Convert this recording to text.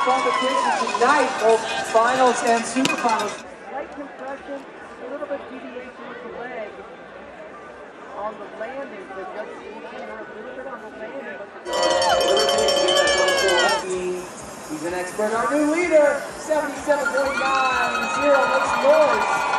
competition tonight, both finals and superfinals. Light compression, a little bit deviation with the leg on the landing, a little bit on the landing. He's an expert, our new leader, 77.90. Makes noise.